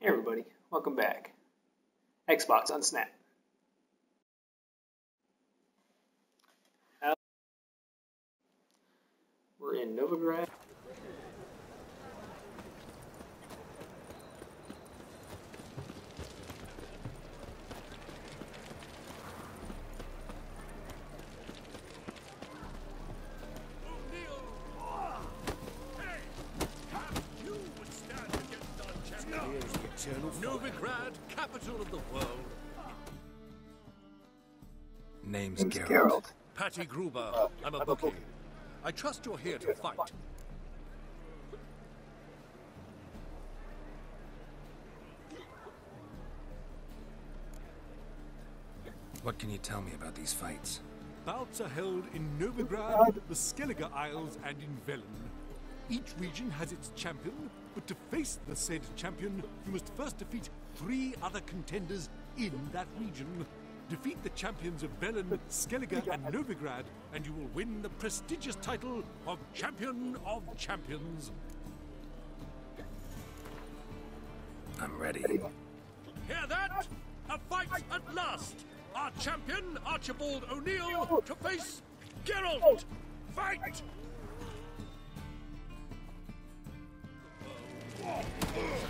Hey everybody, welcome back. Xbox on Snap. Uh, we're in Novigrad. Novigrad, capital of the world. Name's, Name's Geralt. Geralt. Patty Gruber, uh, I'm a bookie. I trust you're here to fight. What can you tell me about these fights? Bouts are held in Novigrad, uh, the Skellige Isles, and in Velen. Each region has its champion, but to face the said champion, you must first defeat three other contenders in that region. Defeat the champions of Velen, Skellige, and Novigrad, and you will win the prestigious title of Champion of Champions. I'm ready. Hear that? A fight at last! Our champion, Archibald O'Neill, to face Geralt! Fight! Oh!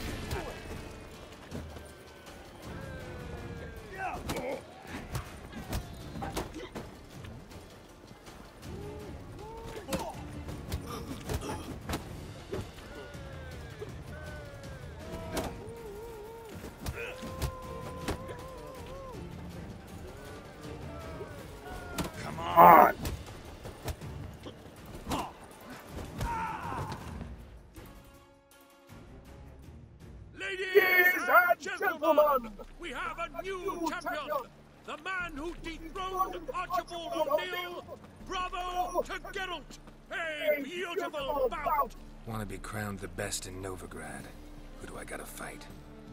Gotta fight?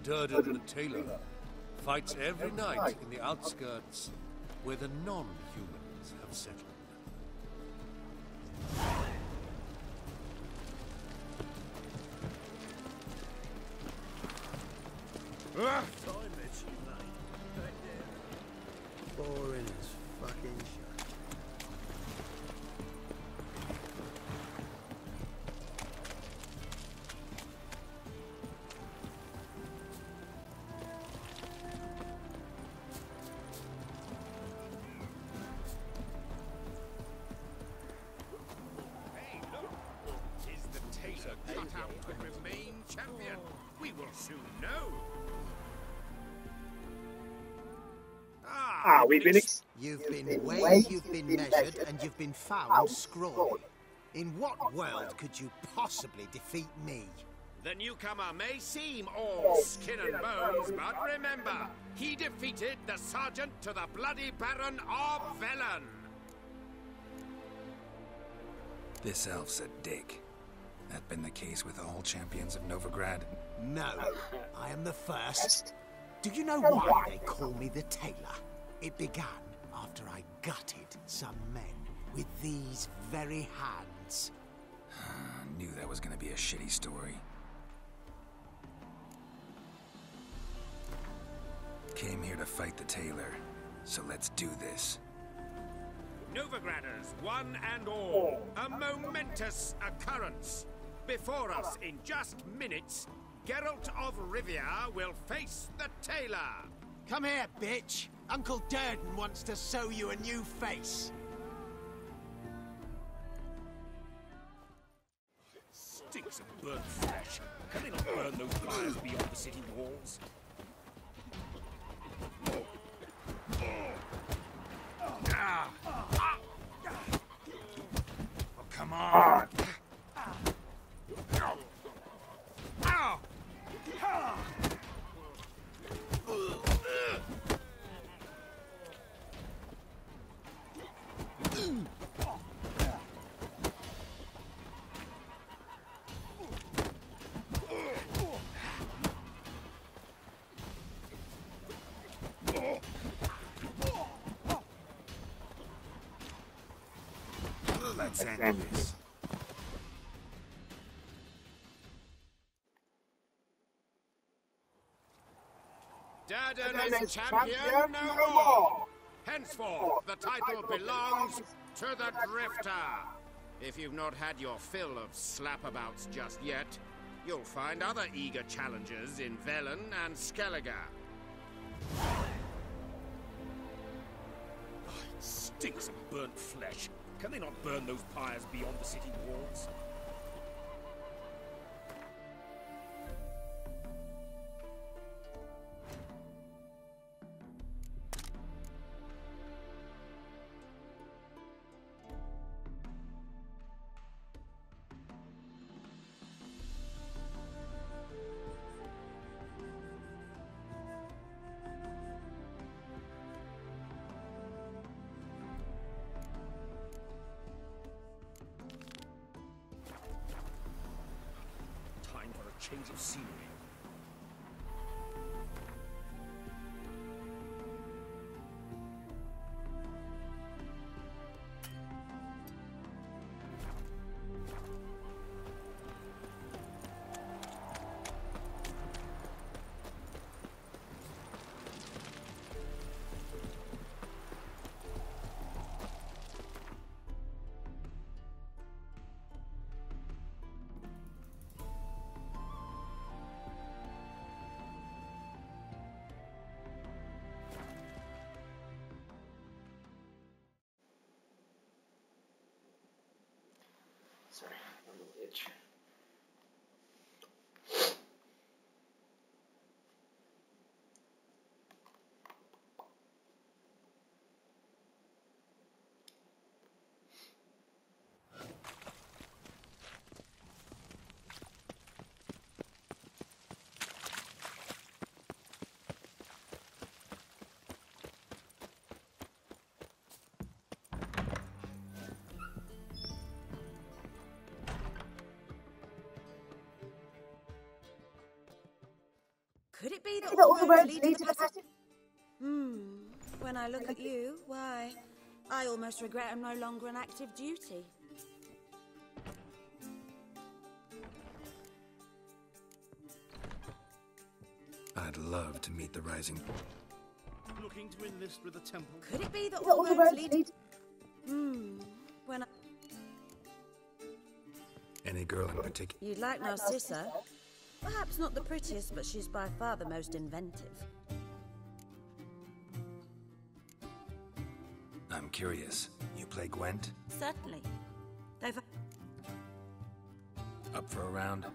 Durden the Tailor fights every night in the outskirts where the non-humans have settled. Ah, Boring as fucking shit. We've You've been been weighed, weighed, you've been been measured, measured, and you've been found found scrawny. scrawny. In what world could you possibly defeat me? The newcomer may seem all skin and bones, but remember, he defeated the sergeant to the bloody Baron of Velen. This elf's a dick. That been the case with all champions of Novigrad? No, I am the first. Do you know why they call me the Tailor? It began after I gutted some men with these very hands. I knew that was gonna be a shitty story. Came here to fight the tailor, so let's do this. Novigraders, one and all, a momentous occurrence. Before us, in just minutes, Geralt of Rivia will face the tailor. Come here, bitch. Uncle Durden wants to sew you a new face. Stinks of burnt flesh. Can they not burn those fires beyond the city walls? Ah, ah. Oh, come on. Dardan is champion no more. Henceforth, the title belongs to the Drifter. If you've not had your fill of slapabouts just yet, you'll find other eager challengers in Velen and Skellige. Oh, it stinks of burnt flesh. Can they not burn those pyres beyond the city walls? A Could it be that That all the roads lead to the passage? Hmm. When I look at you, why, I almost regret I'm no longer on active duty. I'd love to meet the Rising. Looking to enlist with the temple? Could it be that That all all the roads roads lead? lead Hmm. When I... Any girl in particular? you'd like Narcissa, perhaps not the prettiest, but she's by far the most inventive. I'm curious. You play Gwent? Certainly. They've. Up for a round?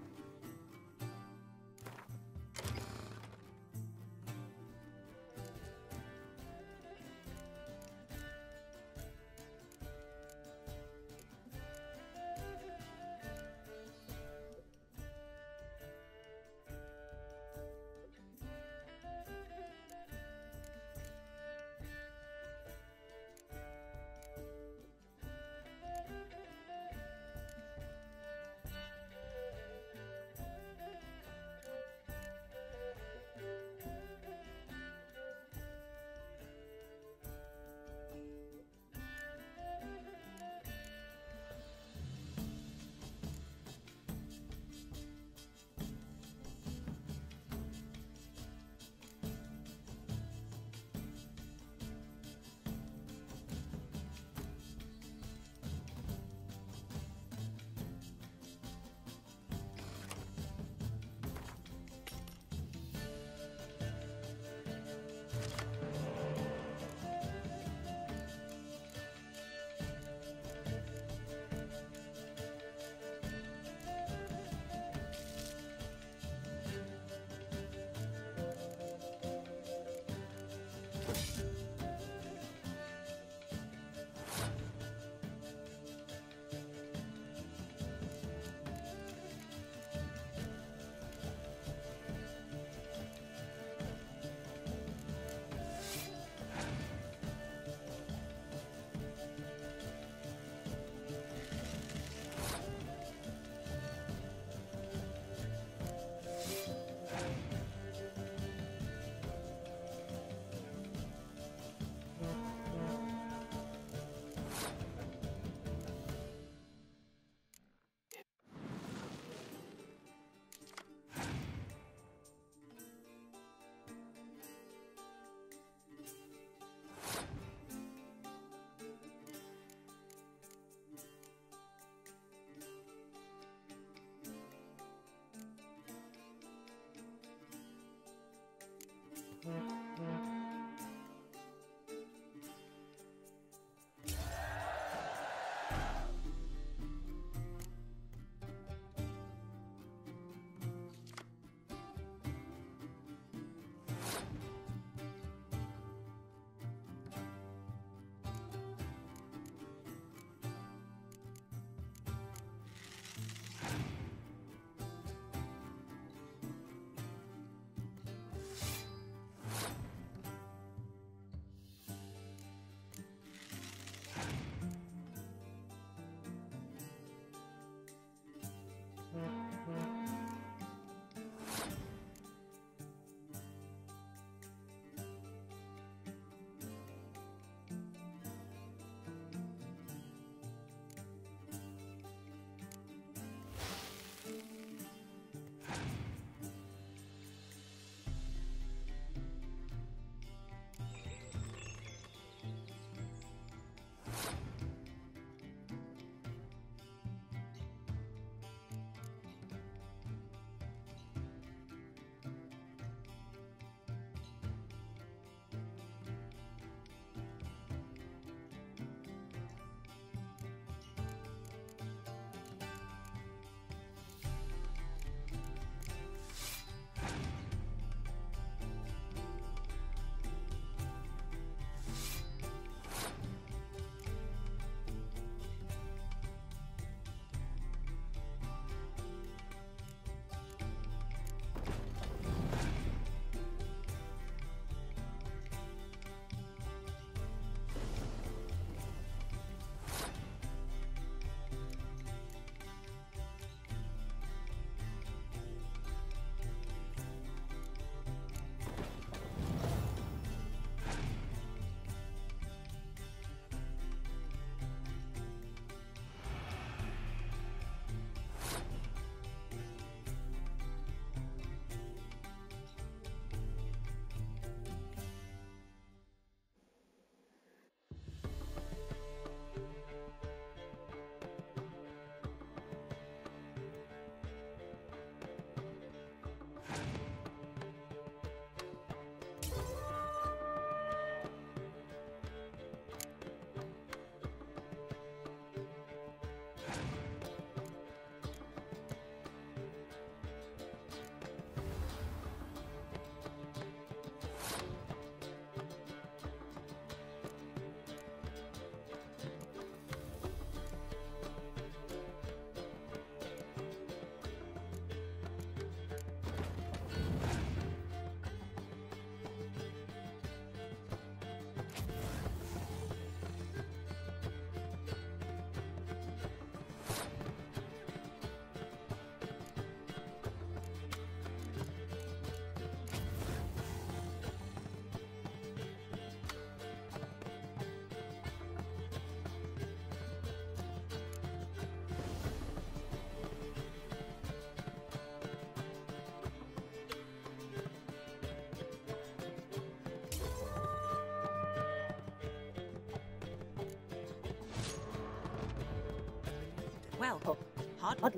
Hard luck.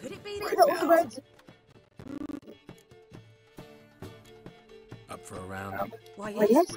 Could it be that? all the reds. Up for a round? Why, Why, yes.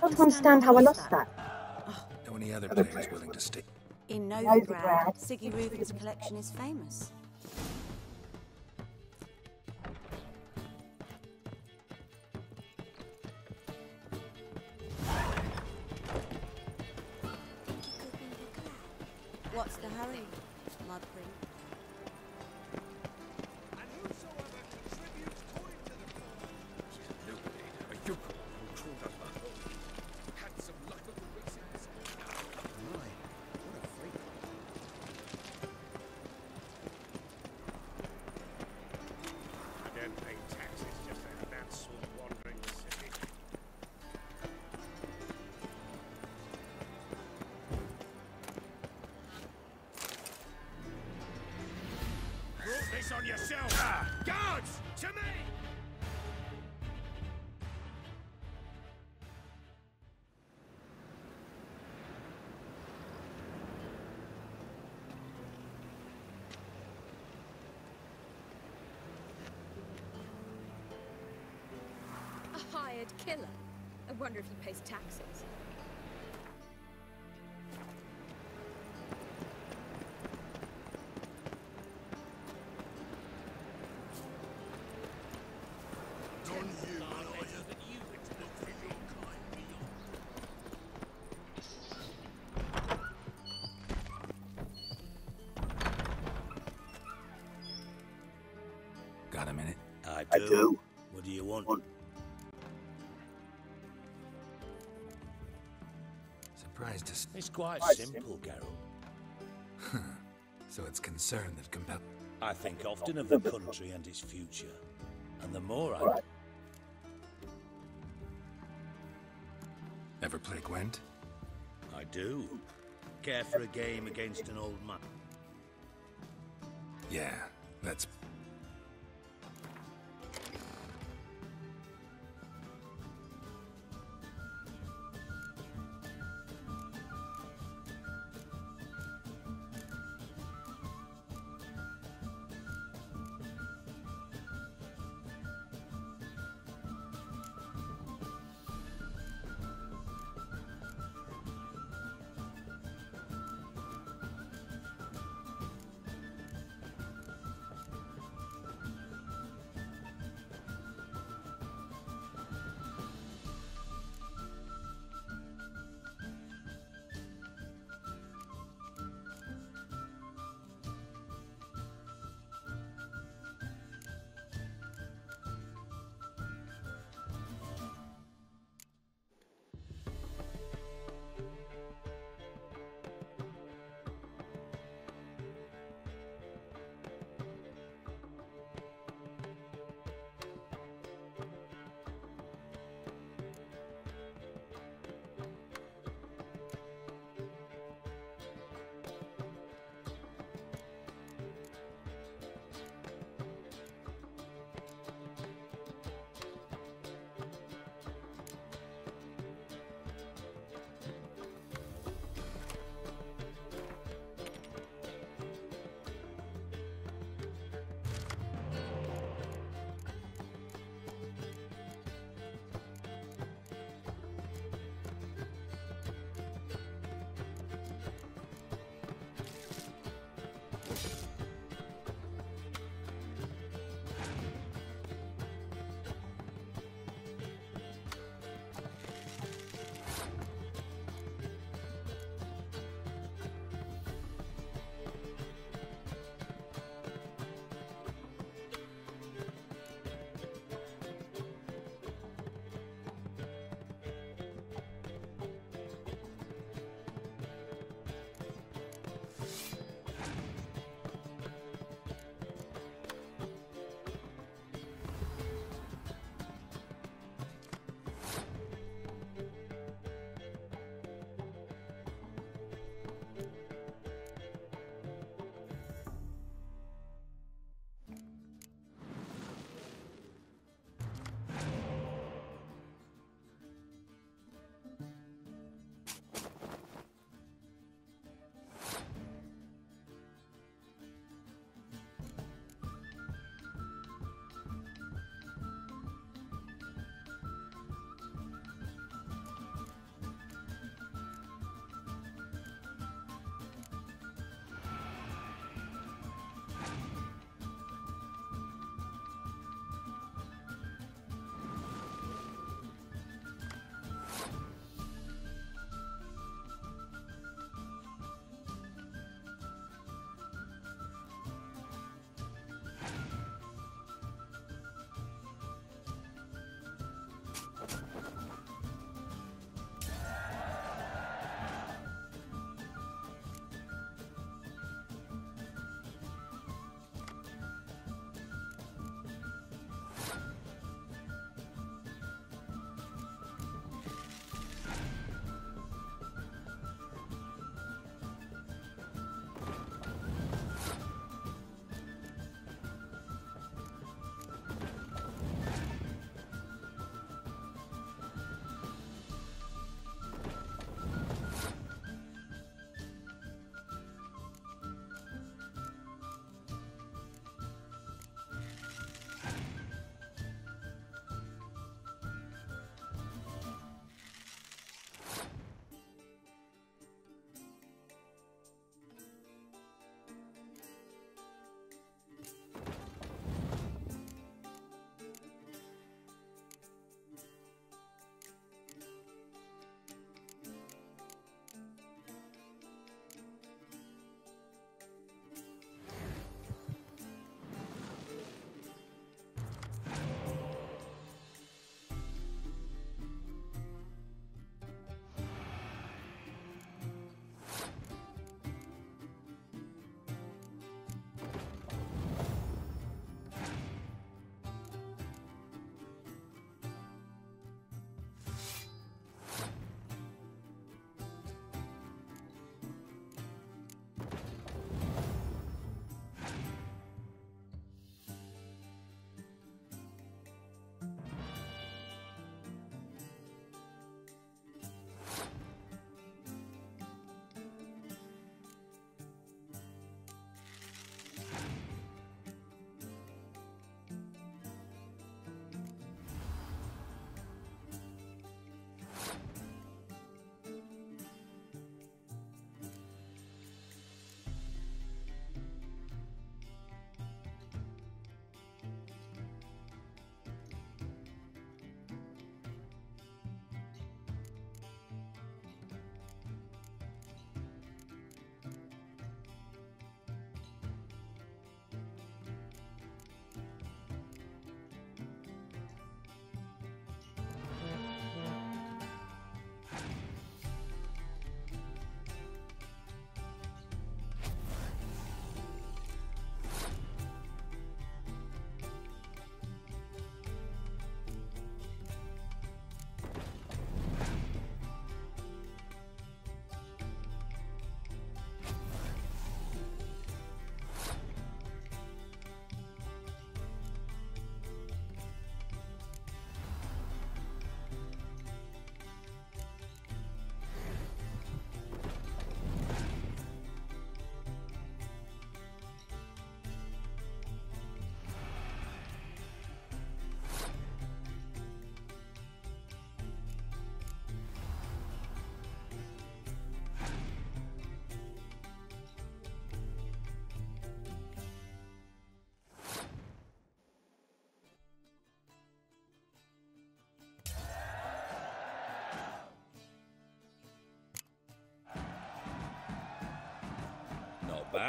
don't understand how I lost that. Know any other players willing to stay? In Novigrad, Sigi Reuven's collection is famous. Brought this on yourself! Guards! To me! A hired killer. I wonder if he pays taxes. I do. What do you want? Surprised to. s- It's quite simple, Geralt. So it's concern that compel. I think often of the country and its future. And the more I... Ever play Gwent? I do. Care for a game against an old man? Yeah,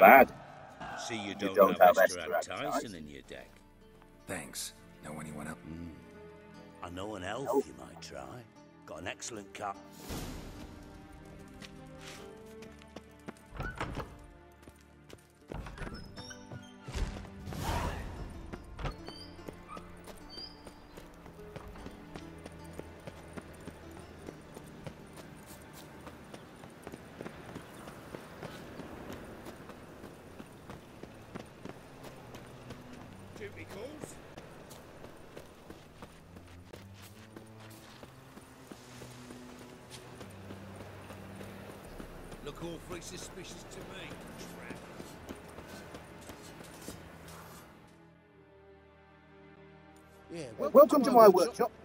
bad. See, you You don't, don't have, have Esterad Esterad Thyssen Thyssen. in your deck. Thanks. Know anyone else? Mm. I know an elf you might try. Got an excellent cut. Suspicious to me. Yeah, Welcome to my workshop. Don't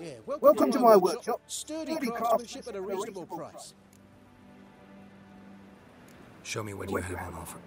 Yeah, welcome, welcome to, to my my workshop. workshop. Sturdy Sturdy craftsmanship at a craftsmanship reasonable price. Show me what you have on offer.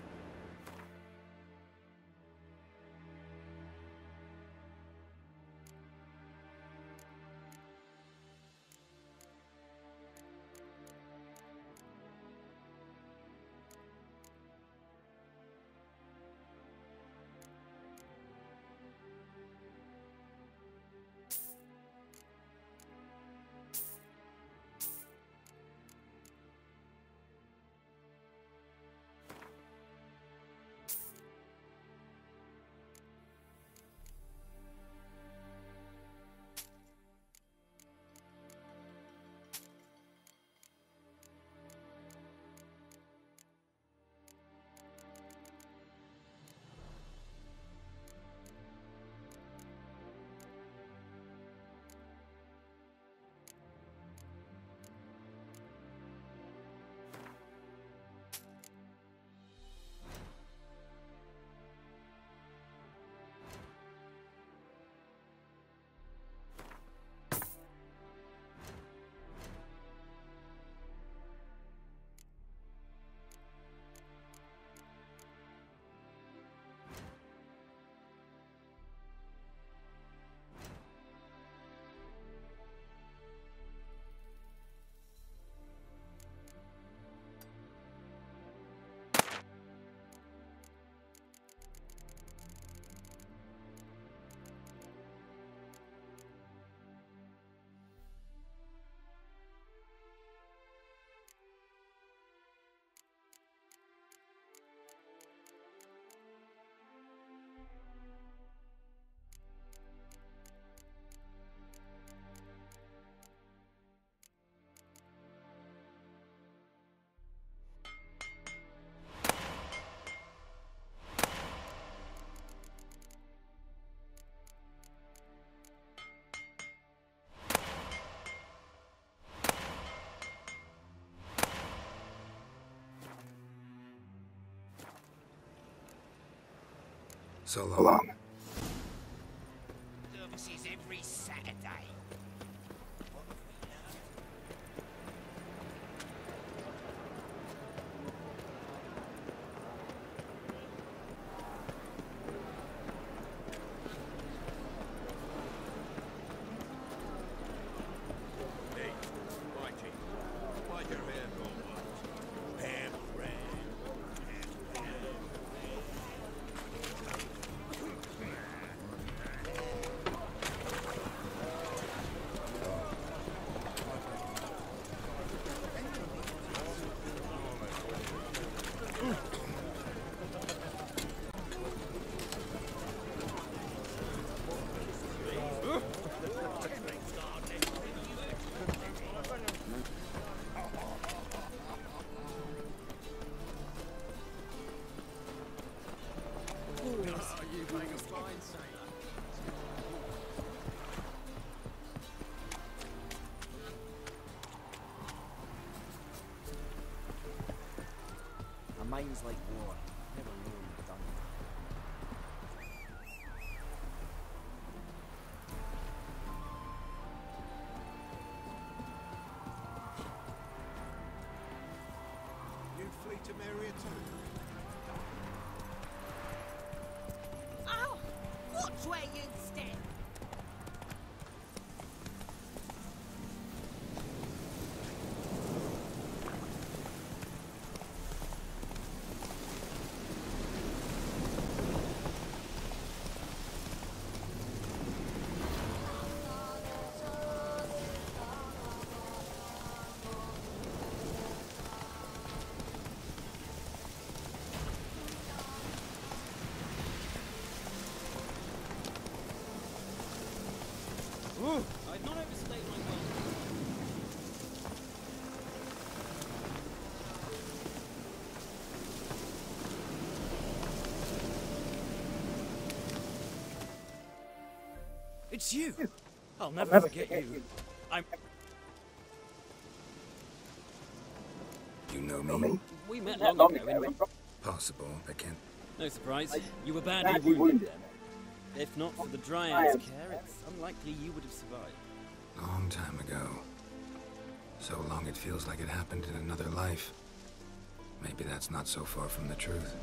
So long. Services Mind's like water. Never really done You flee to Maria too? Oh, It's you. I'll never, never forget, forget you. you. I'm. You know me? We met long long ago in ago, Ro- Possible, I can't. No surprise, you were badly badly wounded wounded. then. If not for the Dryad's care, it's unlikely you would have survived. Long time ago. So long it feels like it happened in another life. Maybe that's not so far from the truth.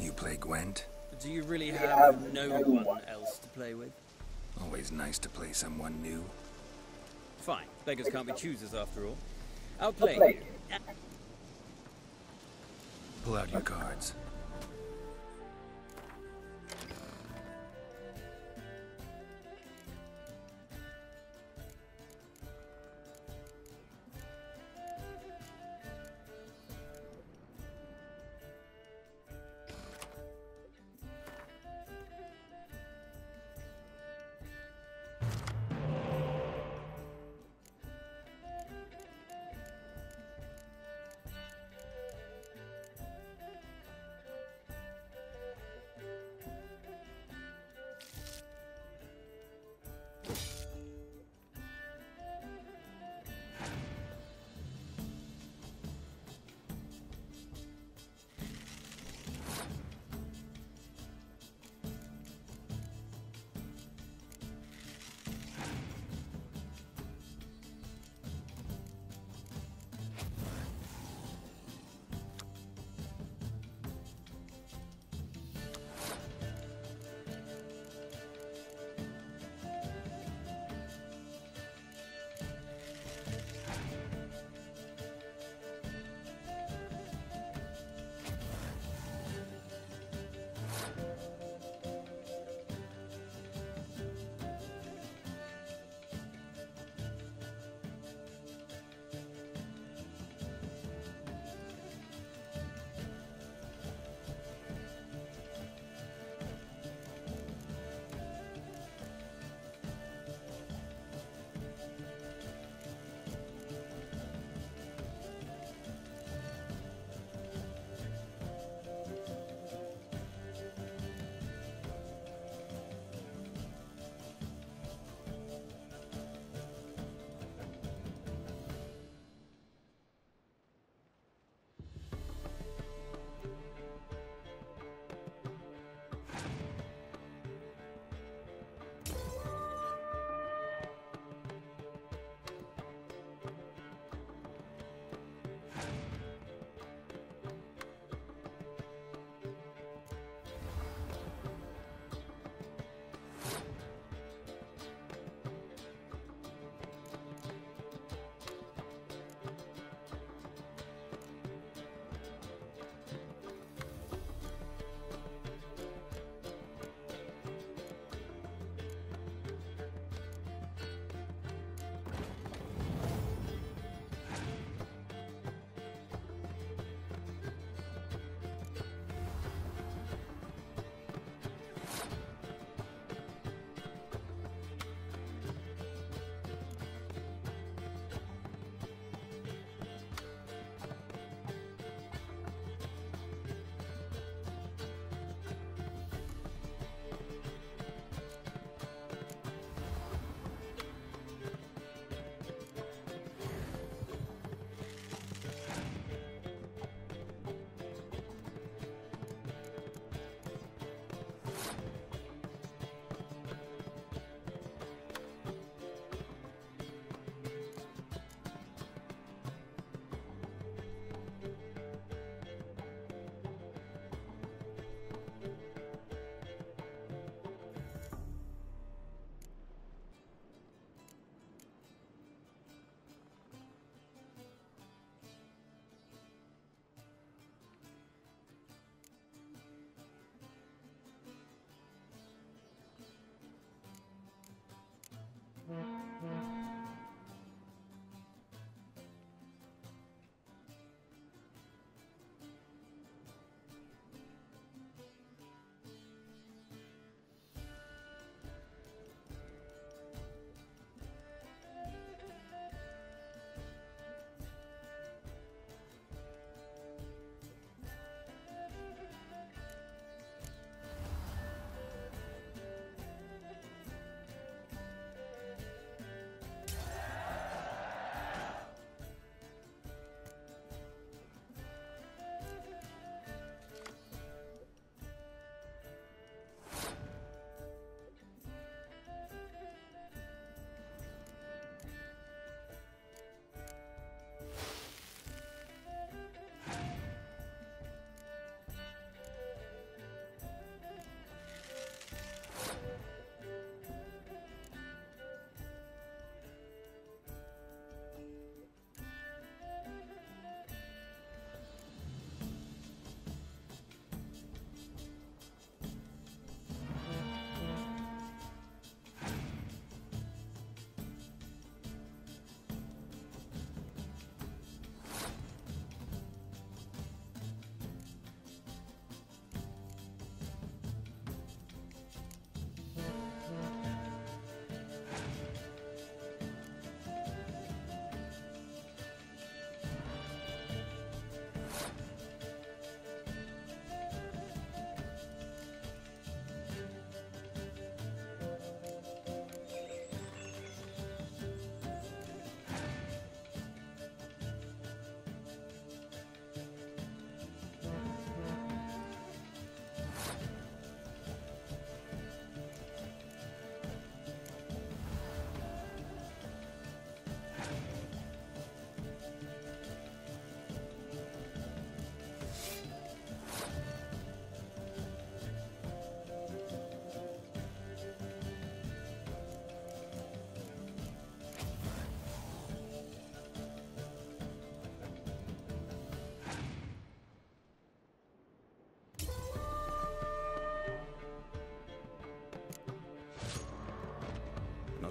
You play Gwent? Do you really have no one else to play with? Always nice to play someone new. Fine. Beggars can't be choosers after all. I'll play you. Pull out your cards.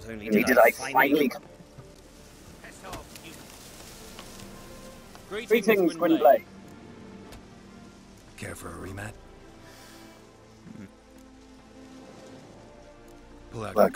Only did, did I finally... Greetings, Greetings Gwynbleidd. Gwynbleidd. Care for a remat? Mm-hmm. Pull out Black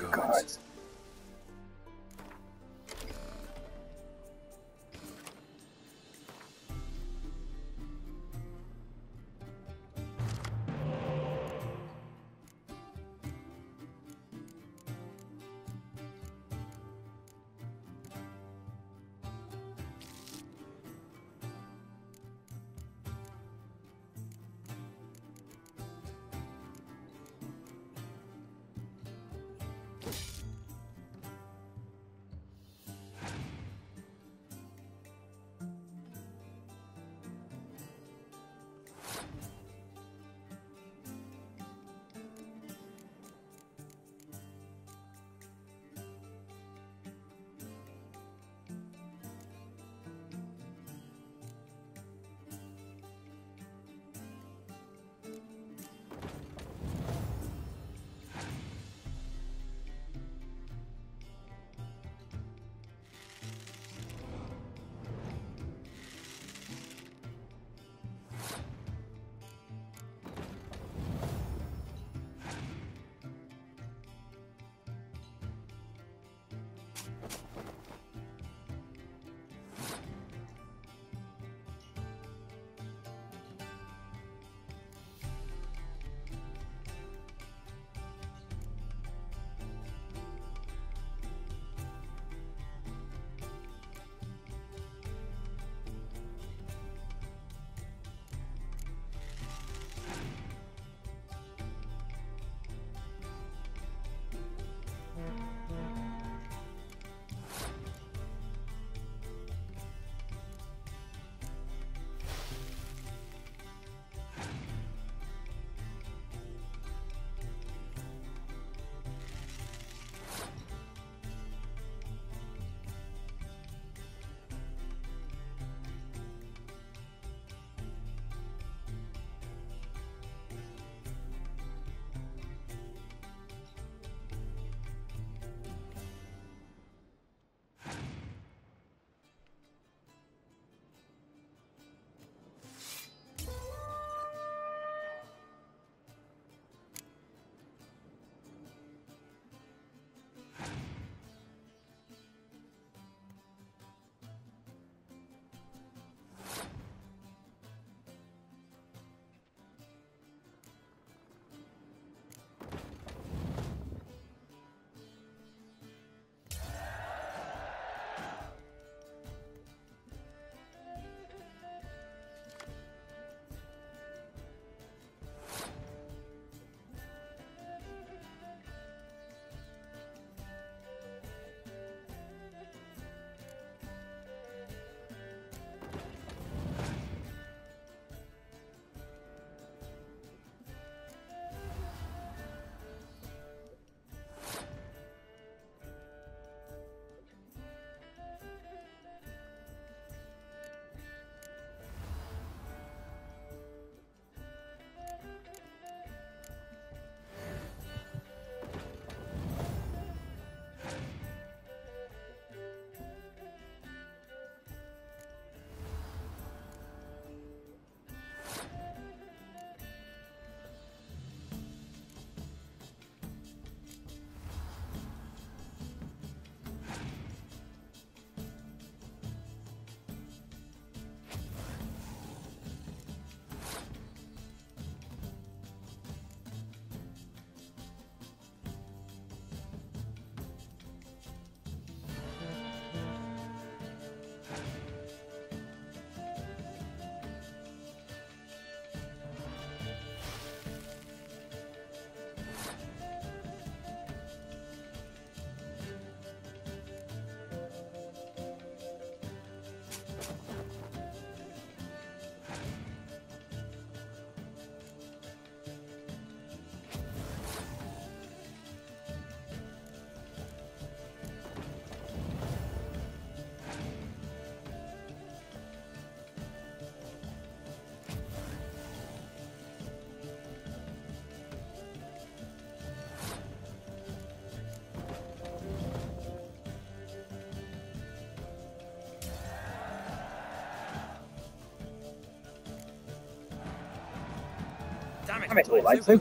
Damn it, all right, so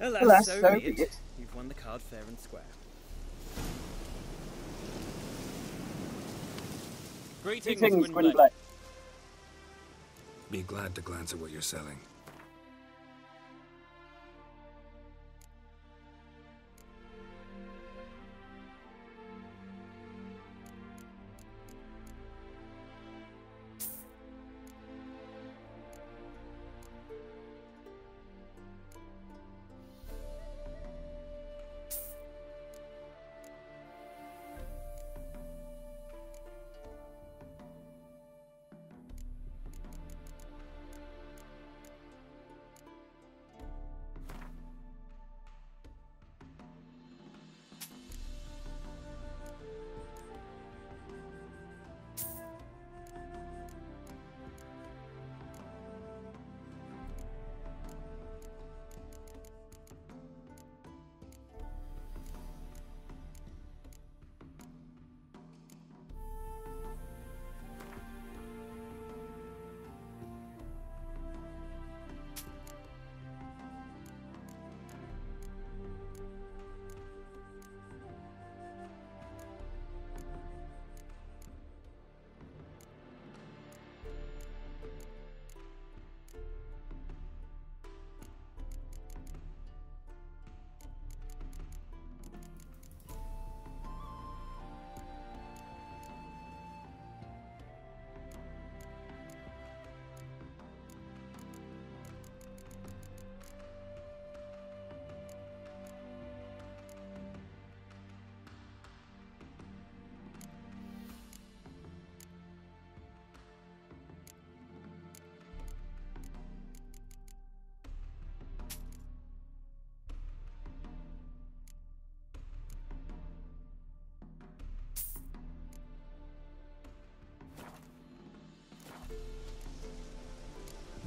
Alas, Alas, so, so be be it. it. You've won the card fair and square. Greetings, Greetings, Gwynbleidd. Gwynbleidd. Be glad to glance at what you're selling.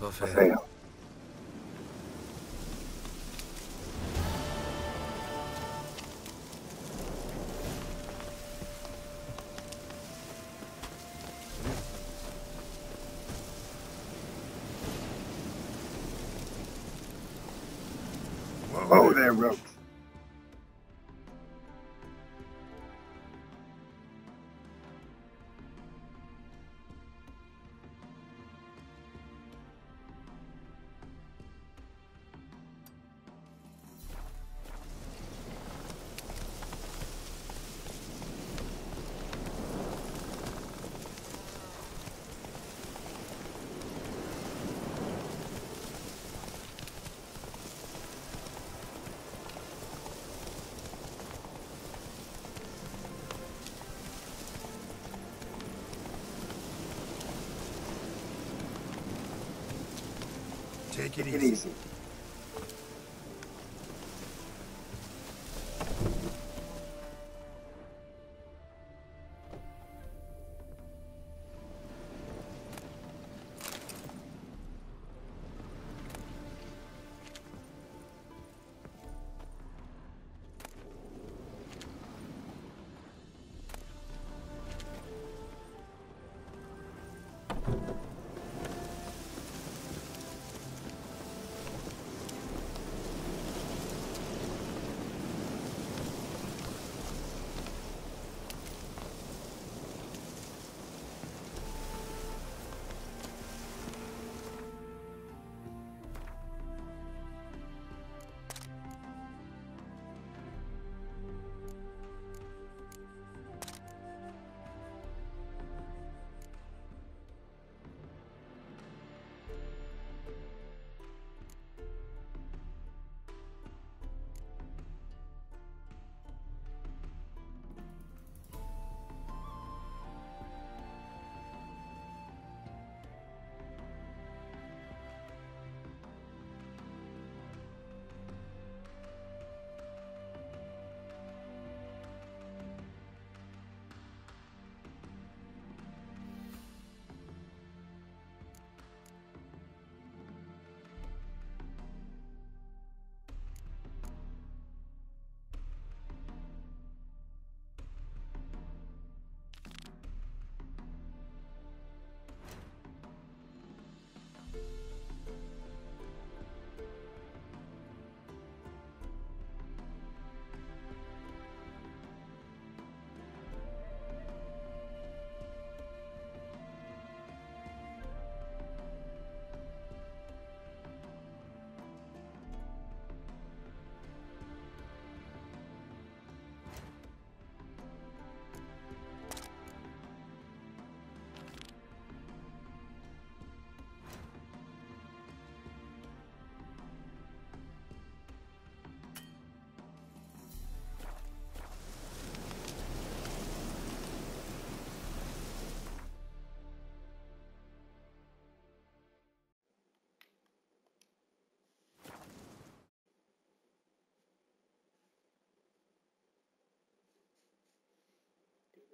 Buffet. Whoa there, Roach.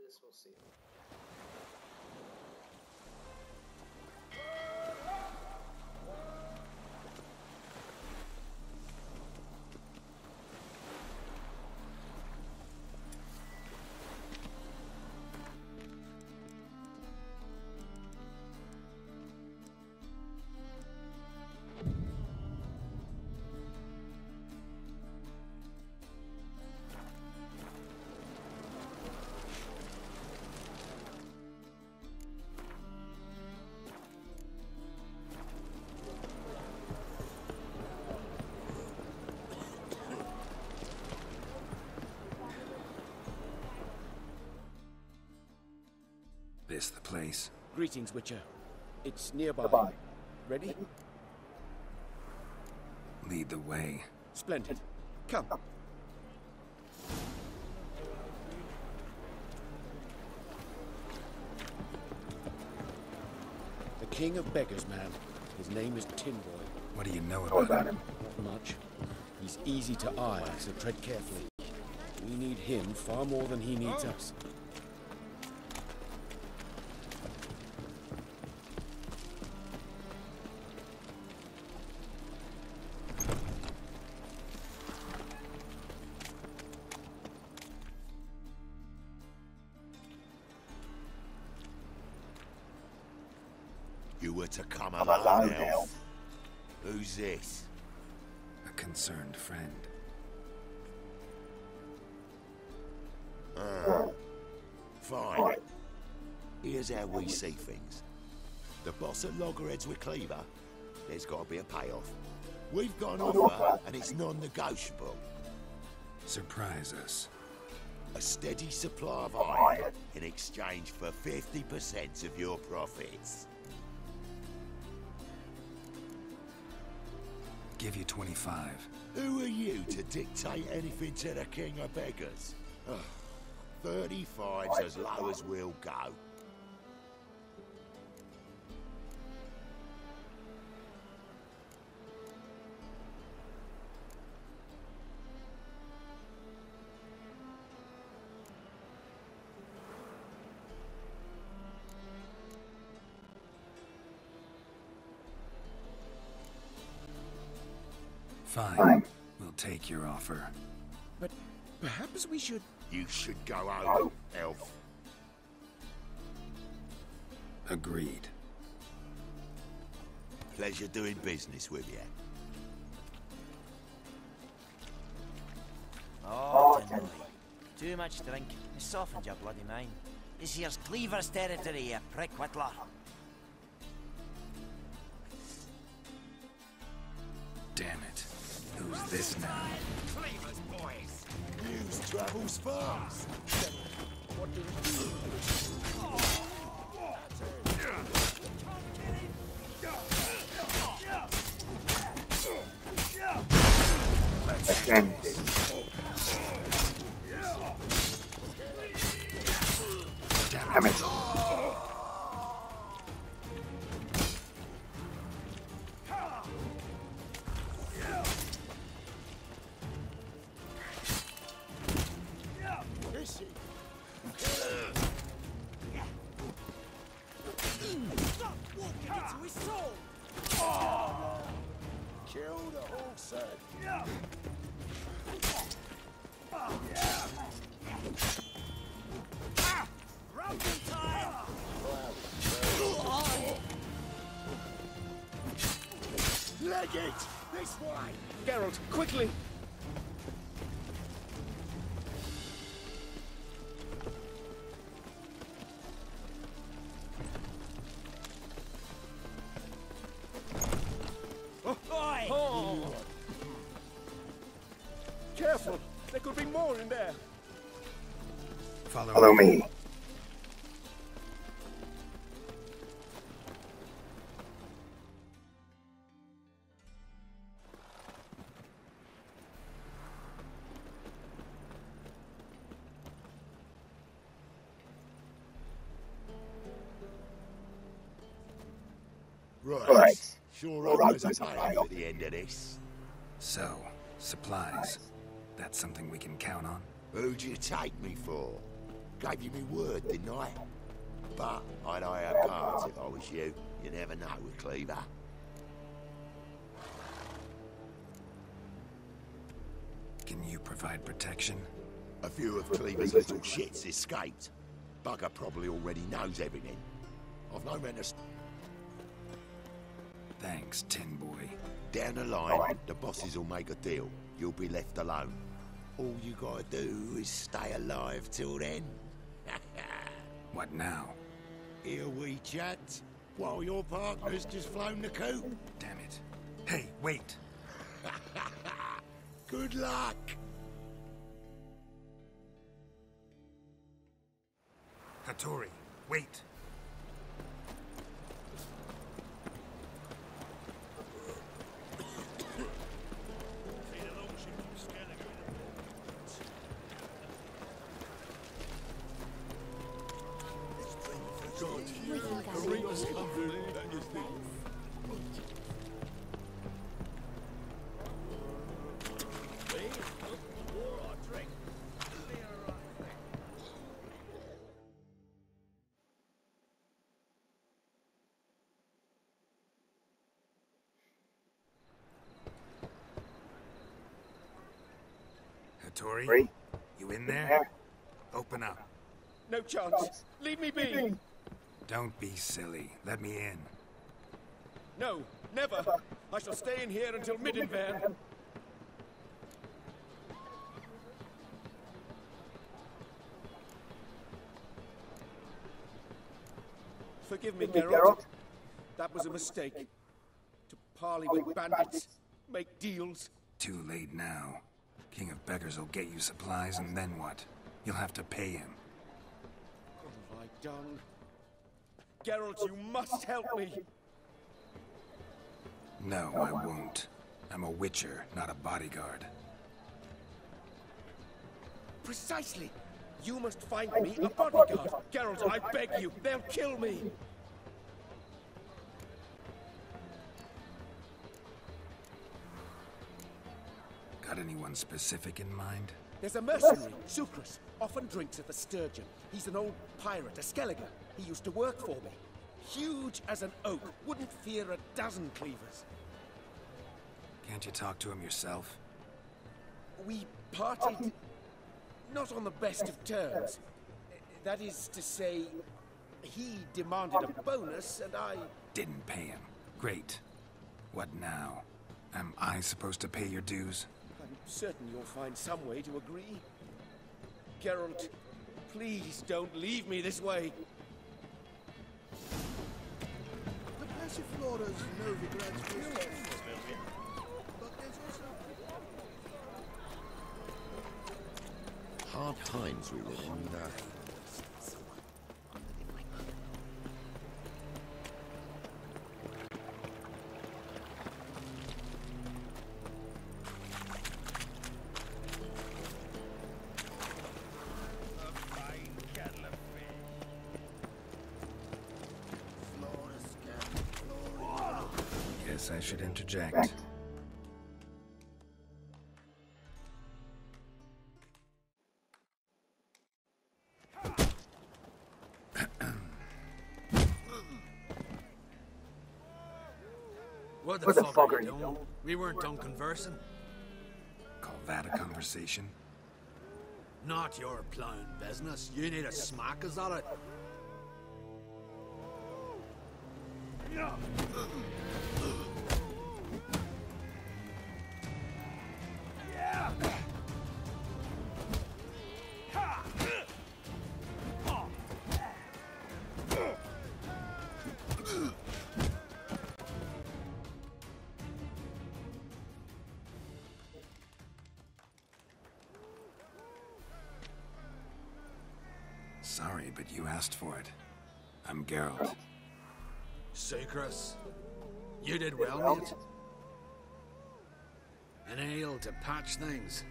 This, we'll see. This the place? Greetings, Witcher. It's nearby. Ready? Lead the way. Splendid. Come. The King of Beggars, man. His name is Tinboy. What do you know about him? Not much. He's easy to eye, so tread carefully. We need him far more than he needs oh. us. Friend. Ah, fine. Here's how we see things. The boss at Loggerheads with Cleaver, there's got to be a payoff. We've got an offer, and it's non-negotiable. Surprise us. A steady supply of iron in exchange for 50% of your profits. Give you 25. Who are you to dictate anything to the King of Beggars? Ugh, 35's as low as we'll go. Offer. But perhaps we should... You should go home, oh. Elf. Agreed. Pleasure doing business with you. Oh, oh Tinley. Too much drink. It softens your bloody mind. This here's Cleaver's territory, you prick whittler. Damn it. Who's this now? Boys. News travels fast. What do do? Damn it. Set. Time! Leg it! This way! Geralt, quickly! Sure All hope right, there's a there's a payoff payoff. at the end of this. So, supplies. That's something we can count on? Who'd you take me for? Gave you me word, didn't I? But I'd our cards if I was you. You never know with Cleaver. Can you provide protection? A few of Cleaver's little shits escaped. Bugger probably already knows everything. I've no men to... Thanks, Tin Boy. Down the line, the bosses will make a deal. You'll be left alone. All you gotta do is stay alive till then. what now? Here we chat, while your partner's just flown the coop. Damn it. Hey, wait! Good luck! Hattori, wait! Hattori, you in there? Open up. No chance. Leave me be. Don't be silly. Let me in. No, never. I shall stay in here until Midinváerne. Forgive me, Geralt. That was a mistake. To parley with bandits, make deals. Too late now. King of Beggars will get you supplies, and then what? You'll have to pay him. What have I done? Geralt, you must help me. No, I won't. I'm a witcher, not a bodyguard. Precisely. You must find me a bodyguard. Geralt, I beg you, they'll kill me. Got anyone specific in mind? There's a mercenary, Sukrus. Often drinks at the Sturgeon. He's an old pirate, a Skelliger. He used to work for me. Huge as an oak. Wouldn't fear a dozen cleavers. Can't you talk to him yourself? We parted... not on the best of terms. That is to say, he demanded a bonus, and I... Didn't pay him. Great. What now? Am I supposed to pay your dues? I'm certain you'll find some way to agree. Geralt, please don't leave me this way. The Passiflora's Novigrad's beautiful. But there's also... Hard times we were in. Uh, What the, What the fuck, fuck are are you you doing? doing? We weren't done conversing. Call that a conversation? Not your plowing business. You need a smack us at it. Sorry, but you asked for it. I'm Geralt. Oh. Sukrus, you did well, mate. An ale to patch things.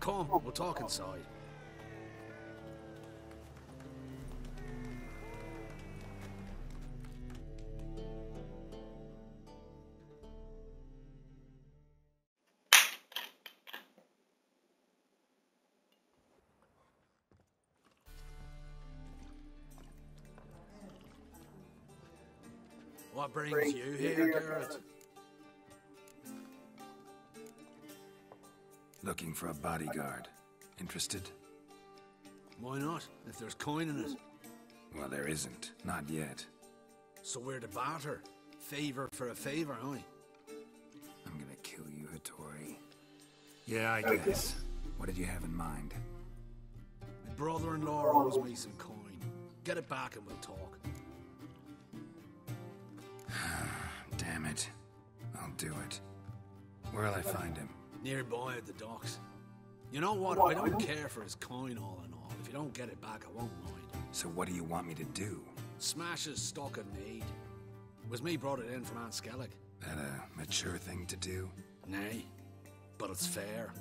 Come, oh. we'll talk inside. What brings you here, Garrett? Looking for a bodyguard. Interested? Why not, if there's coin in it? Well, there isn't. Not yet. So we're to barter. Favor for a favor, aye? I'm gonna kill you, Hattori. Yeah, I guess. What did you have in mind? My brother-in-law owes me some coin. Get it back and we'll talk. Do it. Where'll I find him? Nearby at the docks. You know what? I don't care for his coin all in all. If you don't get it back, I won't mind. So what do you want me to do? Smash his stock of need. Was me brought it in from An Skellig. That a mature thing to do? Nay, but it's fair.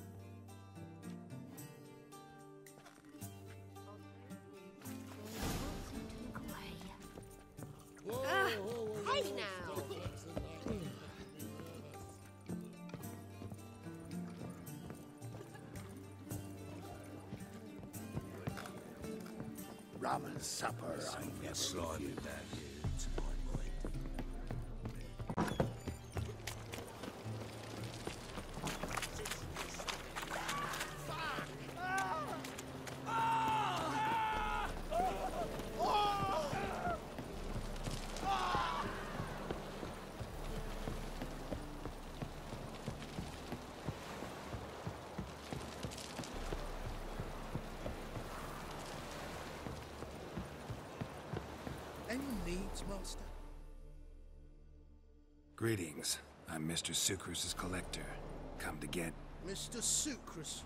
Supper, I never slaughtered that I'm Sukrus's collector. Come to get... Mr. Sukrus,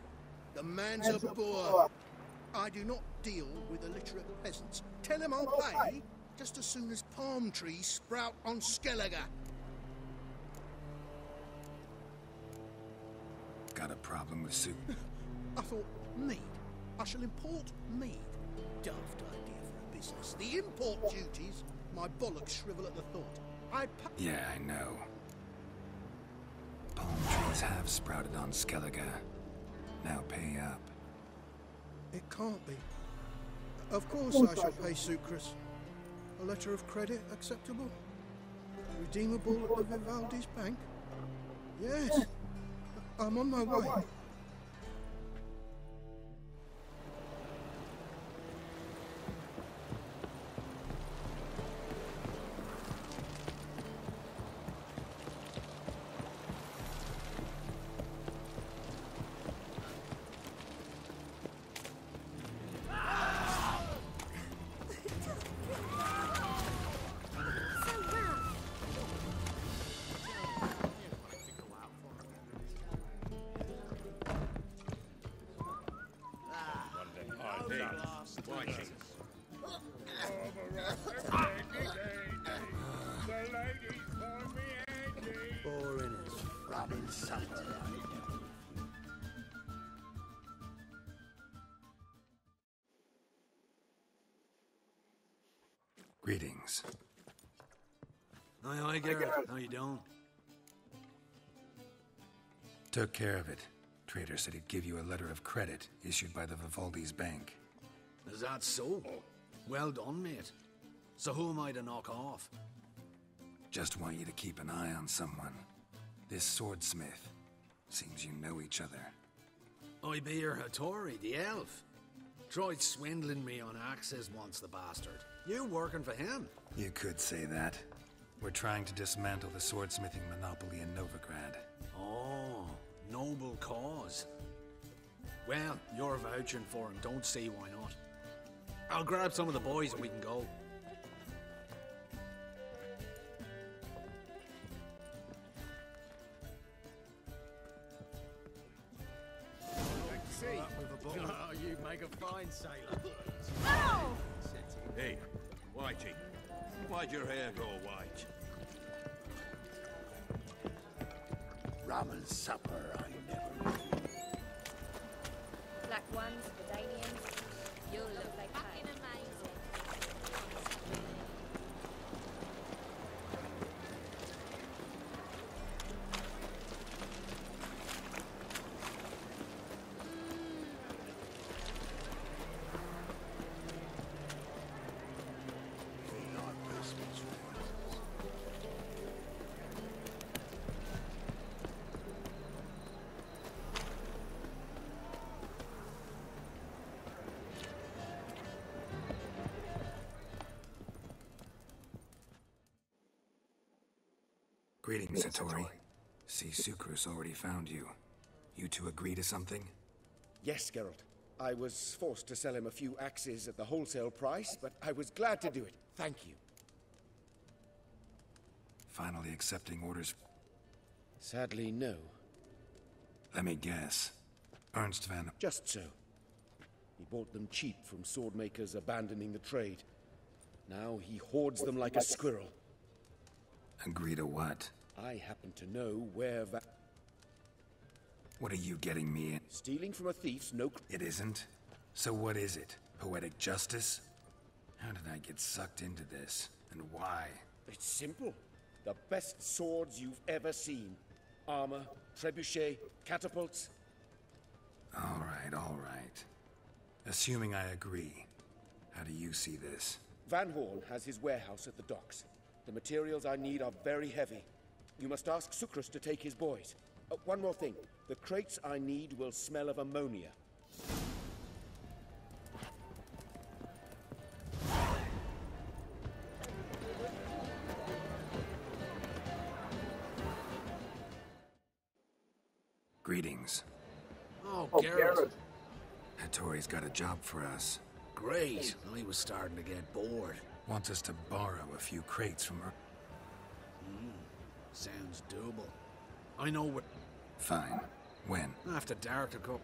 the man's a boor. I do not deal with illiterate peasants. Tell him I'll pay just as soon as palm trees sprout on Skellige. Got a problem with soup? I thought, mead. I shall import mead. Daft idea for a business. The import duties, my bollocks shrivel at the thought. I pa- Yeah, I know. Palm have sprouted on Skellige. Now pay up. It can't be. Of course I shall pay Sukrus. A letter of credit acceptable? Redeemable at the Vivaldi's bank? Yes. I'm on my way. Aye, aye, Garrett. How you doing? Took care of it. Trader said he'd give you a letter of credit issued by the Vivaldi's bank. Is that so? Well done, mate. So who am I to knock off? Just want you to keep an eye on someone. This swordsmith. Seems you know each other. I be your Hattori, the elf. Tried swindling me on axes once, the bastard. You working for him? You could say that. We're trying to dismantle the swordsmithing monopoly in Novigrad. Oh, noble cause. Well, you're vouching for him. Don't see why not. I'll grab some of the boys and we can go. Greetings, Hattori. See, Sukrus already found you. You two agree to something? Yes, Geralt. I was forced to sell him a few axes at the wholesale price, but I was glad to do it. Thank you. Finally accepting orders. Sadly, no. Let me guess. Ernst van... Just so. He bought them cheap from swordmakers abandoning the trade. Now he hoards them like a squirrel. Agree to what? I happen to know where Va- What are you getting me in? Stealing from a thief's no... It isn't? So what is it? Poetic justice? How did I get sucked into this? And why? It's simple. The best swords you've ever seen. Armor, trebuchet, catapults. All right, all right. Assuming I agree, how do you see this? Van Hoorn has his warehouse at the docks. The materials I need are very heavy. You must ask Sukrus to take his boys. Uh, one more thing. The crates I need will smell of ammonia. Greetings. Oh, Oh, Geralt. Garrett. Hattori's got a job for us. Great. I was starting to get bored. Wants us to borrow a few crates from her. Sounds doable. I know what... Fine. When? After dark to go...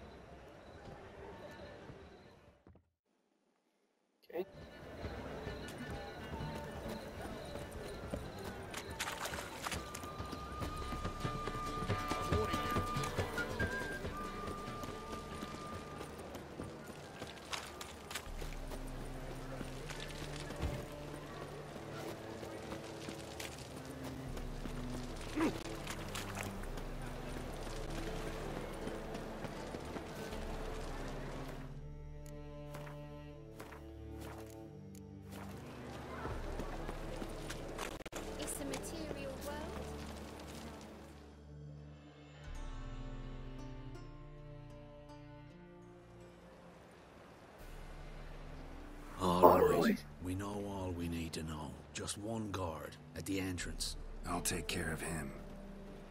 Just one guard at the entrance. I'll take care of him.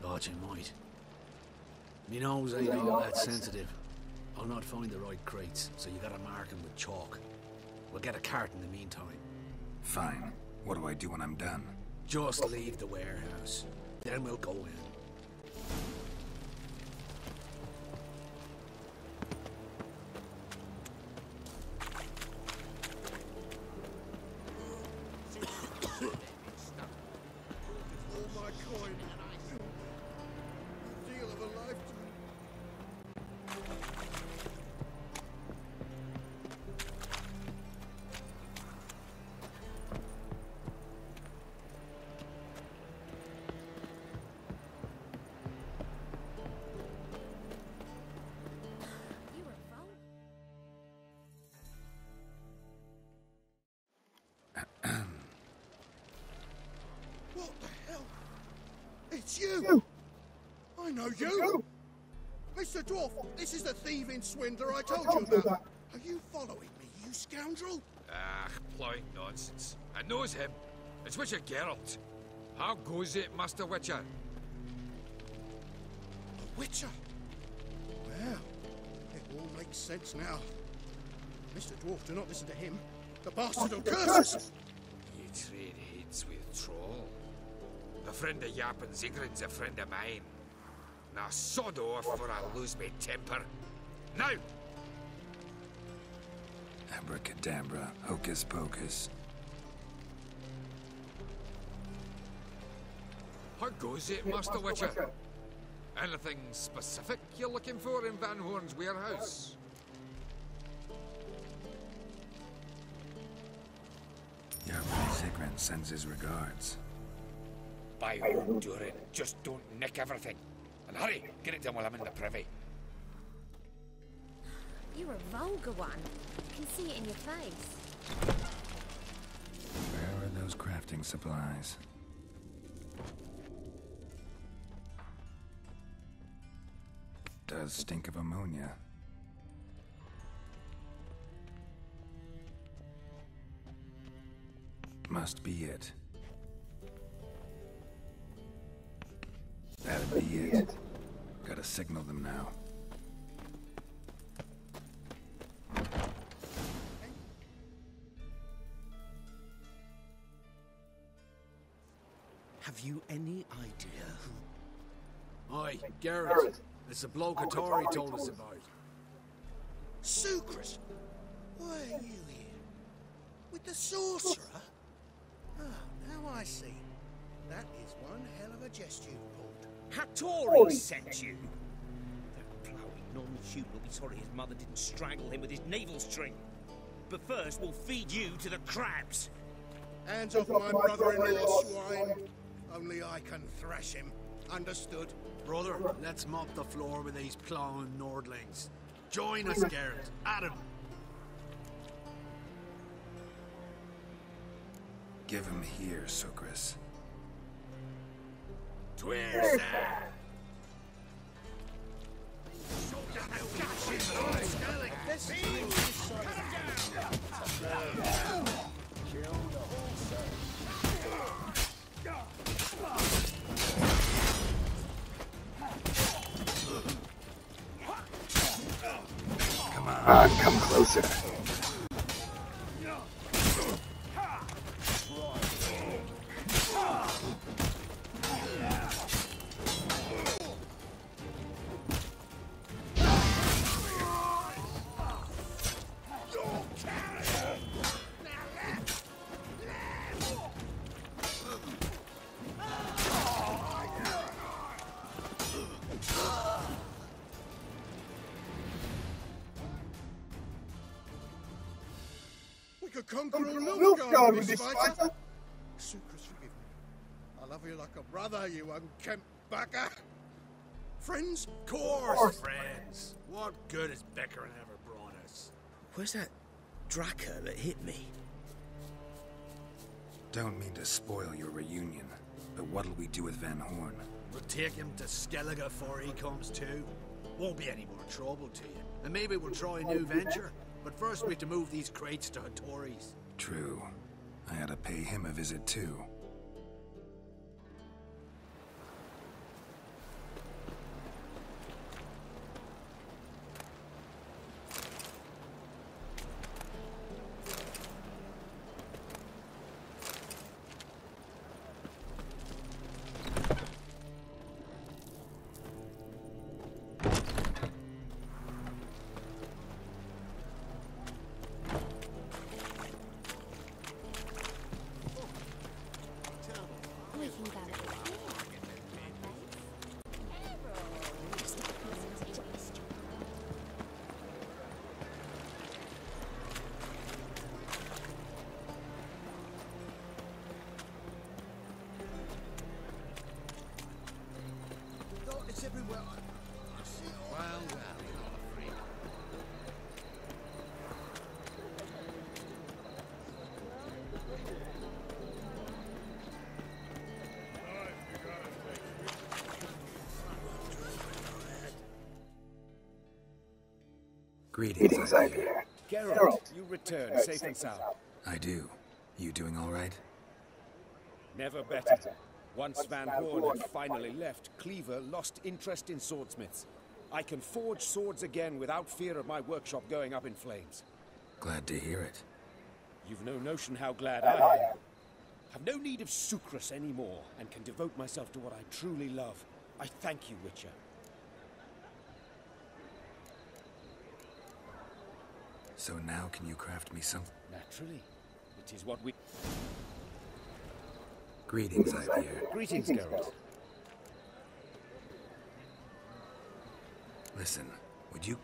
Thought you might. Me nose ain't all that sensitive. I'll not find the right crates, so you gotta mark 'em with chalk. We'll get a cart in the meantime. Fine. What do I do when I'm done? Just leave the warehouse. Then we'll go in. Dwarf, this is the thieving swindler I told you about. Are you following me, you scoundrel? Ah, plowing nonsense. I knows him. It's Witcher Geralt. How goes it, Master Witcher? A witcher? Well, it all makes sense now. Mr. Dwarf, do not listen to him. The bastard will curse us! You trade heads with Troll. A friend of Yarpen Zigrin's a friend of mine. Now sod off or I lose my temper. Now! Abracadabra, hocus pocus. How goes it, Master Witcher? Anything specific you're looking for in Van Hoorn's warehouse? Yarpen Zigrin sends his regards. By home, Durin. Just don't nick everything. And hurry, get it done while I'm in the privy. You're a vulgar one. I can see it in your face. Where are those crafting supplies? Does stink of ammonia. Must be it. That'd be it. Gotta signal them now. Have you any idea who... Aye, Garrett. It's the bloke Hattori told us about. Sukrus! Why are you here? With the sorcerer? Oh, now I see. That is one hell of a jest you've pulled. Hattori sent you! That ploughing non-shoot will be sorry his mother didn't strangle him with his navel string. But first, we'll feed you to the crabs. Hands off my brother-in-law, swine. Only I can thrash him. Understood? Brother, let's mop the floor with these plowing Nordlings. Join us, Garrett. Adam. Give him here, Sukrus. Come on, come closer. We could conquer all Nilfgaard Nilfgaard with with this this fighter. fighter. Sukrus, forgive me. I love you like a brother, you unkempt bugger. Friends? of Course, friends. What good has Beckering ever brought us? Where's that Draka that hit me? Don't mean to spoil your reunion, but what'll we do with Van Hoorn? We'll take him to Skellige before he comes to. Won't be any more trouble to you. And maybe we'll try a new venture. But first we have to move these crates to Hattori's. True. I had to pay him a visit too. Greetings, Greetings, Ivy. Ivy. Geralt, you return safe and sound. I do. You doing all right? Never better. Once Van Hoorn had finally left, Cleaver lost interest in swordsmiths. I can forge swords again without fear of my workshop going up in flames. Glad to hear it. You've no notion how glad I am. Have no need of Sukrus anymore, and can devote myself to what I truly love. I thank you, Witcher. So now can you craft me something? Naturally. It is what we... Greetings, Ivier. Greetings, Geralt. Listen, would you...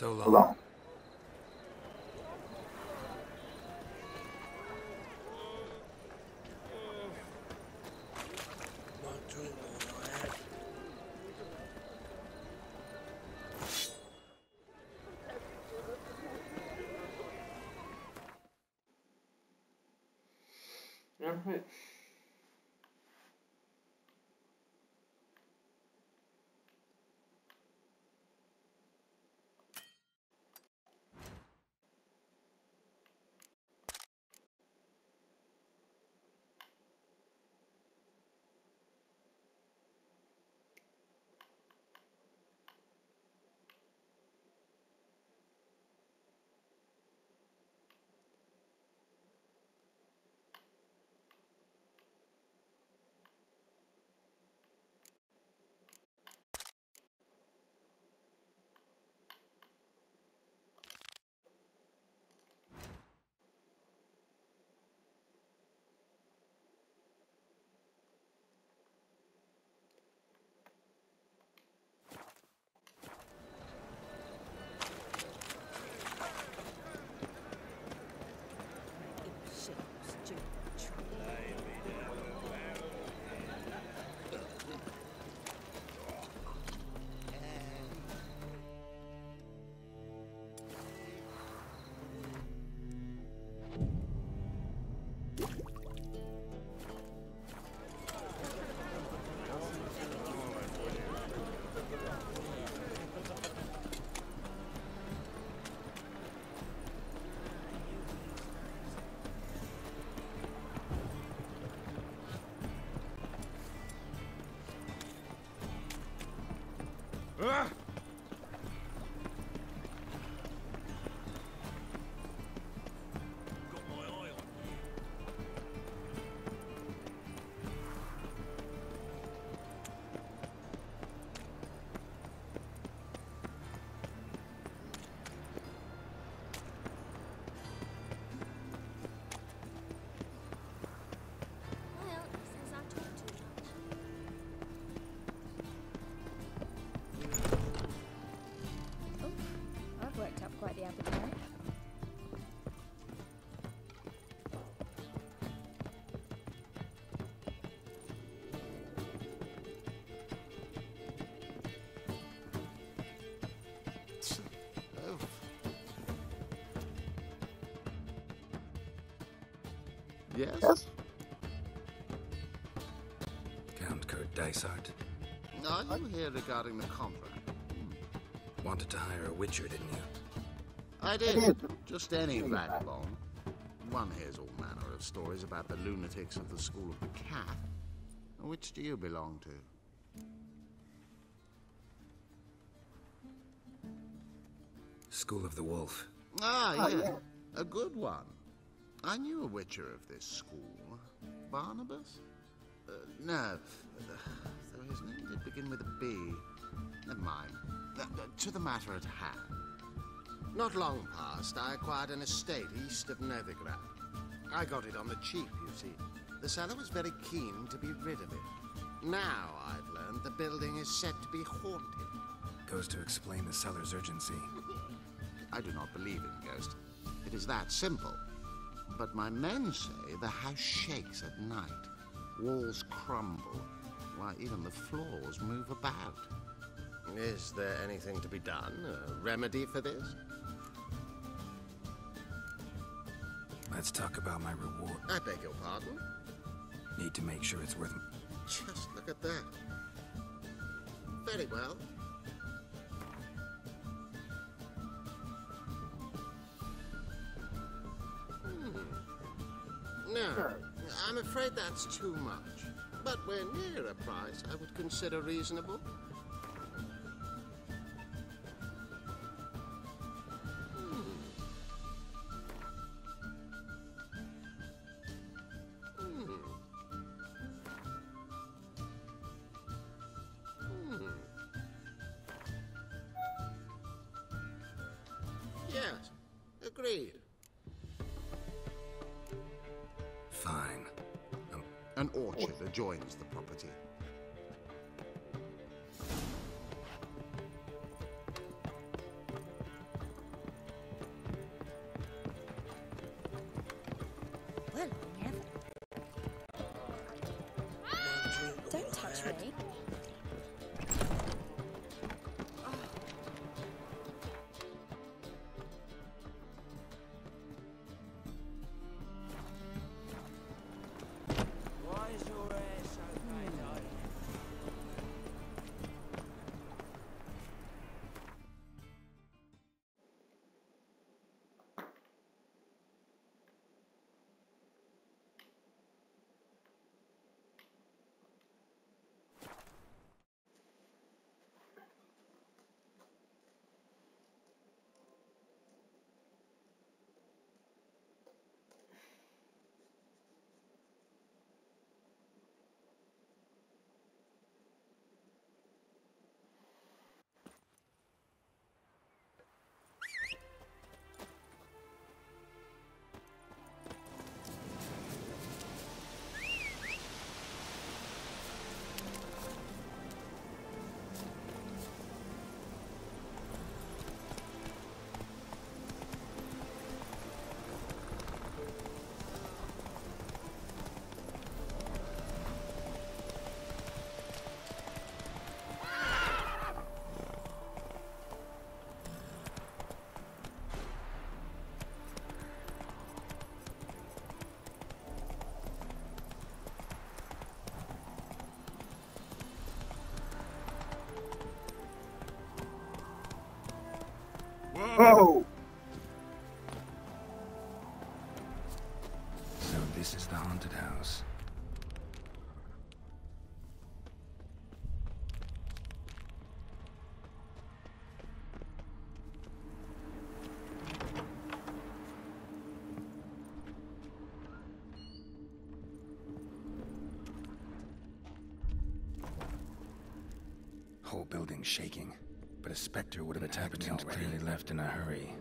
So long. Alright. Yes? yes. Count Kurt Dysart. Are you here regarding the contract? Wanted to hire a witcher, didn't you? I did. Just any vagabond. One hears all manner of stories about the lunatics of the School of the Cat. Which do you belong to? School of the Wolf. Ah, yeah. A good one. I knew a witcher of this school. Barnabas? Uh, no. Though his name did begin with a B. Never mind. Uh, uh, to the matter at hand. Not long past, I acquired an estate east of Novigrad. I got it on the cheap, you see. The seller was very keen to be rid of it. Now, I've learned the building is said to be haunted. Goes to explain the seller's urgency. I do not believe in ghosts. It is that simple. But my men say the house shakes at night. Walls crumble. Why, even the floors move about. Is there anything to be done? A remedy for this? Let's talk about my reward. I beg your pardon? Need to make sure it's worth. Just look at that. Very well. Too much. But we're near a price I would consider reasonable. So this is the haunted house. Whole building shaking, but a specter would have attacked me already. clearly left in a hurry.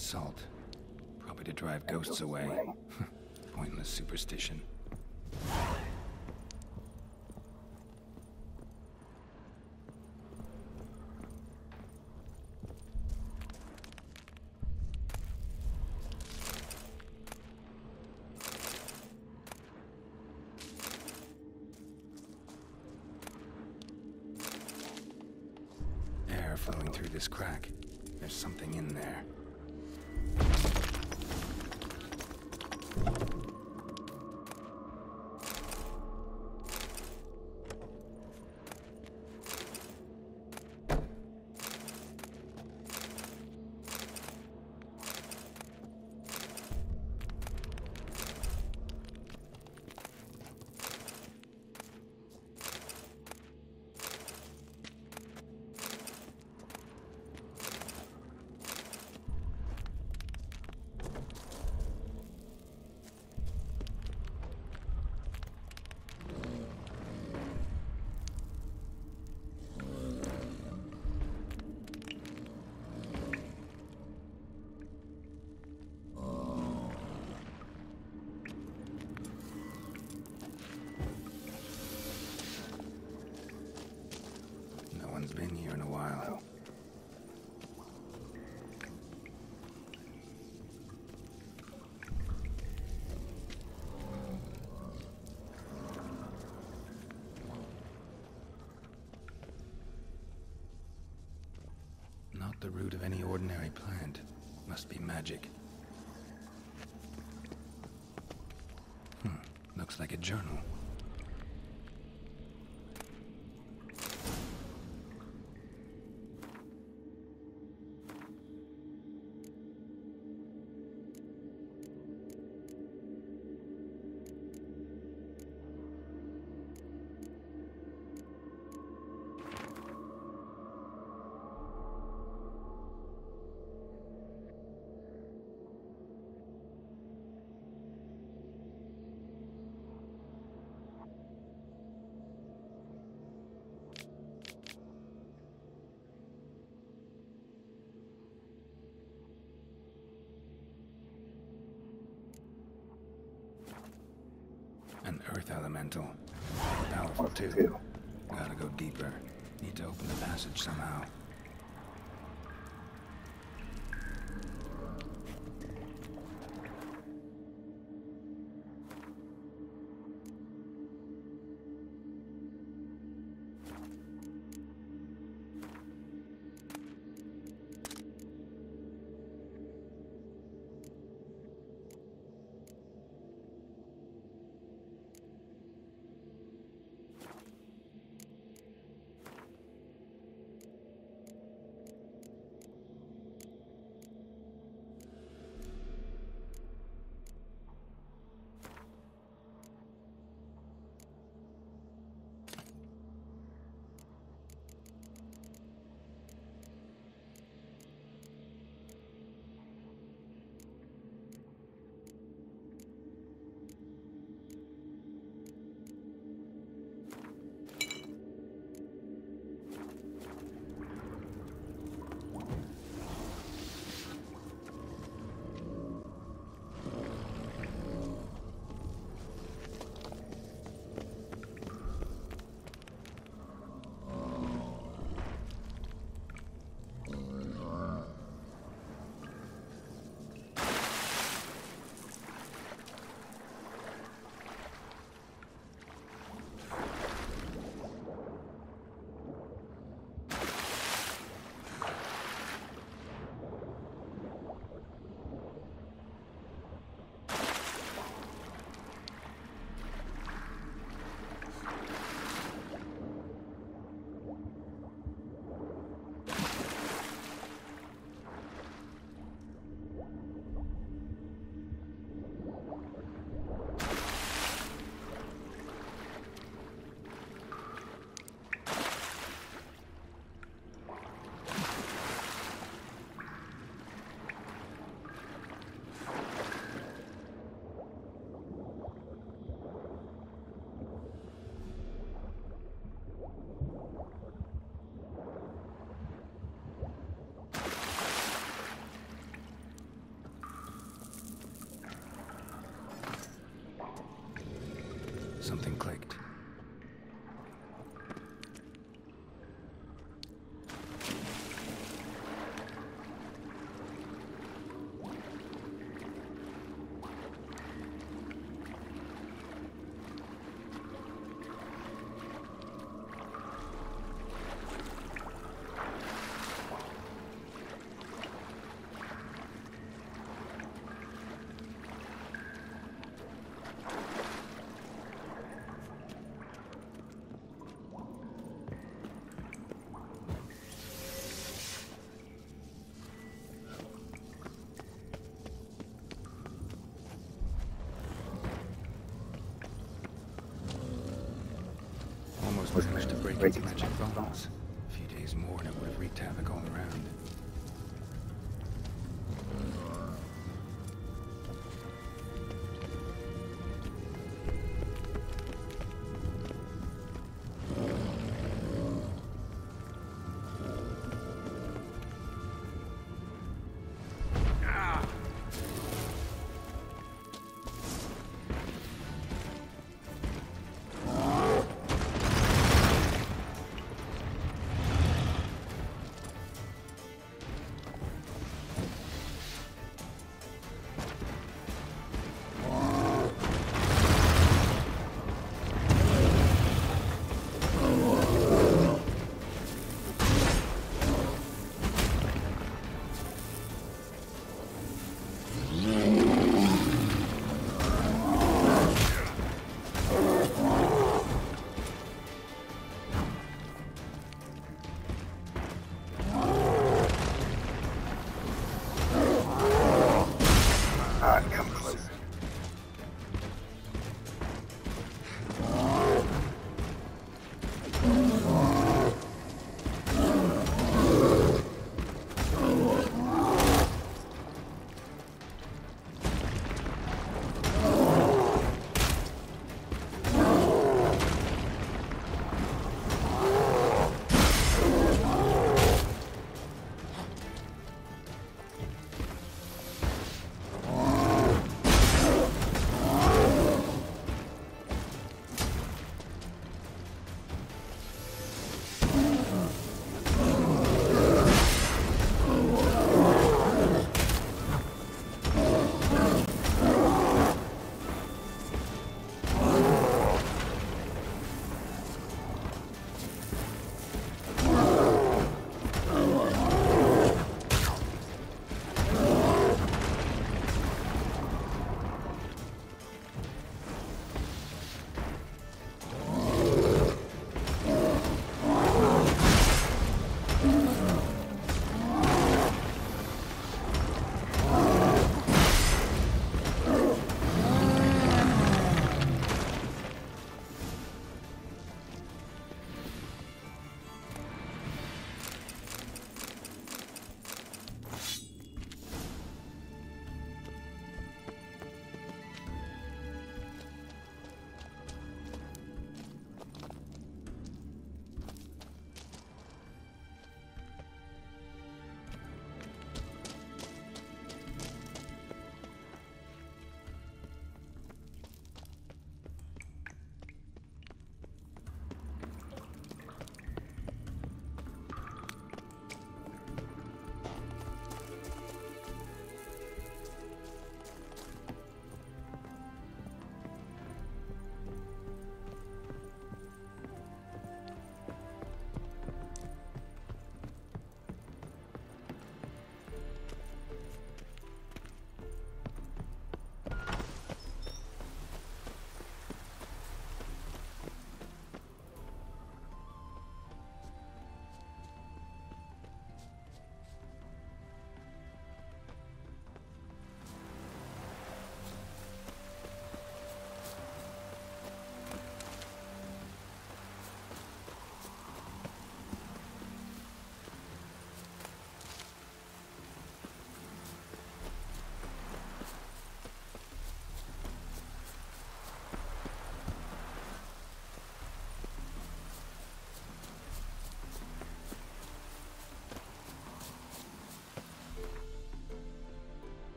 Salt. Probably to drive ghosts away. Pointless superstition. Not the root of any ordinary plant. Must be magic. Hmm. Looks like a journal. An earth elemental. Powerful too. Gotta go deeper. Need to open the passage somehow. Managed to break its magic bones.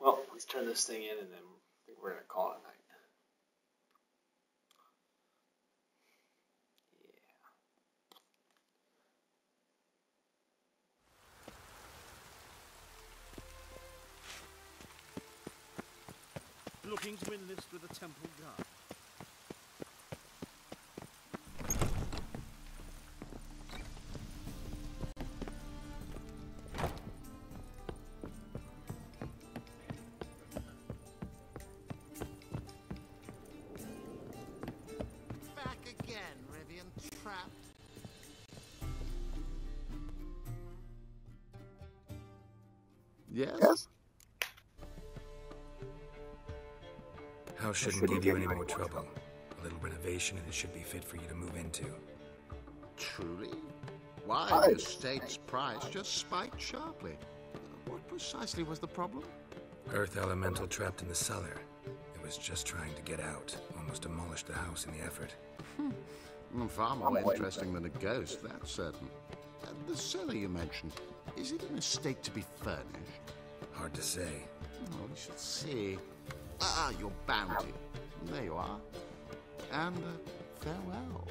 Well, let's turn this thing in and then we're gonna call it a night. Looking to enlist with the Temple Guard. House shouldn't give you any more trouble. A little renovation and it should be fit for you to move into. Truly? Why, the estate's price just spiked sharply. What precisely was the problem? Earth elemental trapped in the cellar. It was just trying to get out. Almost demolished the house in the effort. Mm, Far more interesting than a ghost, that's certain. Uh, the cellar you mentioned, is it in a state to be furnished? Hard to say. Oh, we should see. Ah, your bounty. There you are. And uh, farewell.